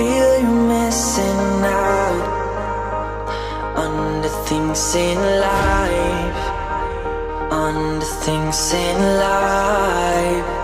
feel you're missing out on the things in life, on the things in life.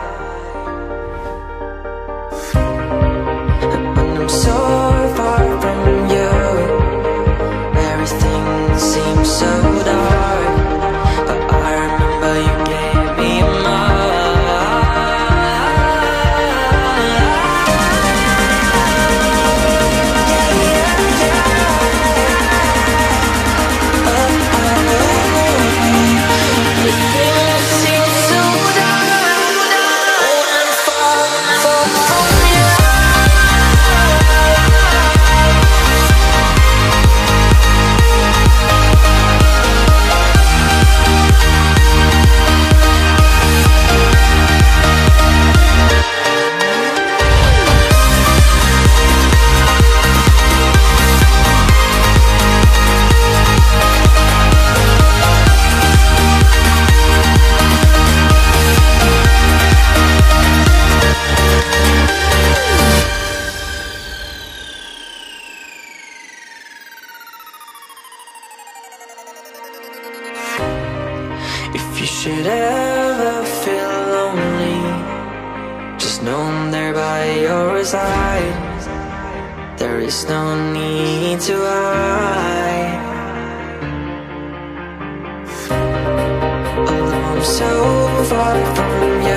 If you should ever feel lonely, just know I'm there by your side. There is no need to hide. Although I'm so far from you,